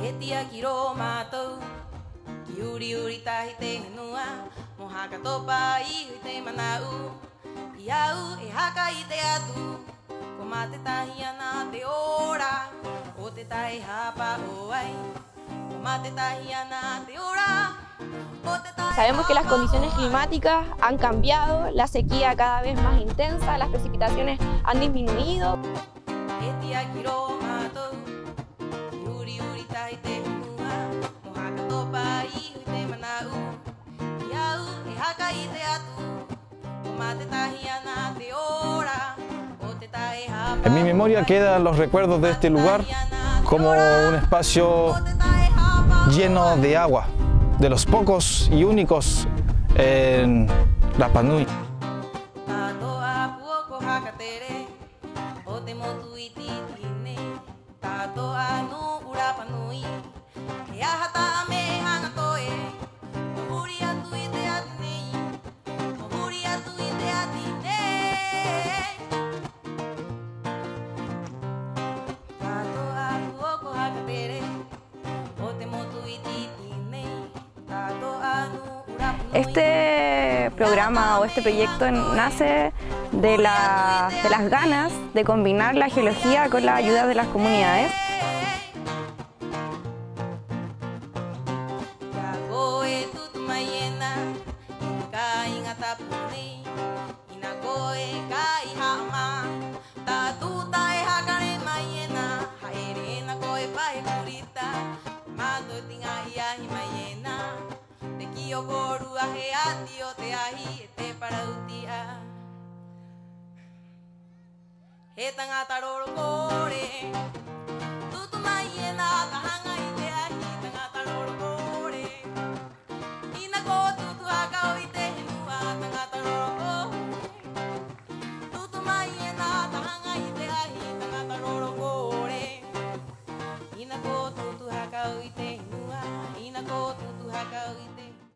E tia ki rō mātou Ki uri uri tahi te henua. Mo haka topa i hui te manau. I au e haka i te atu. Ko mā te tahi ana te ora. O te tahi hapa o ai. Ko mā te ora. Sabemos que las condiciones climáticas han cambiado, la sequía cada vez más intensa, las precipitaciones han disminuido. En mi memoria quedan los recuerdos de este lugar como un espacio lleno de agua, de los pocos y únicos en Rapa Nui. Tātoa Este programa o este proyecto nace de, la- de las ganas de combinar la geología con la ayuda de las comunidades. o koru a he ati o te ahi e te parautia. He tangata roro kore, tutu mai e nā tahanga i te ahi, tangata roro kore. Ina ko kō tutu a kau i te hinua, tangata roro kore. Tutu mai e nā tahanga i te ahi, tangata roro kore. I nā kō tutu a kau i te hinua, i nā kō tutu a kau i te.